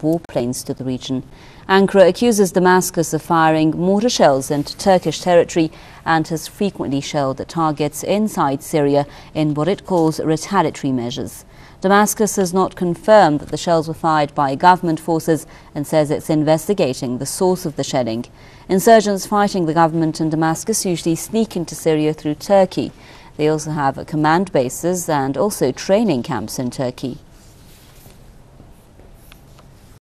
warplanes to the region. Ankara accuses Damascus of firing mortar shells into Turkish territory and has frequently shelled targets inside Syria in what it calls retaliatory measures. Damascus has not confirmed that the shells were fired by government forces and says it's investigating the source of the shelling. Insurgents fighting the government in Damascus usually sneak into Syria through Turkey. They also have command bases and also training camps in Turkey.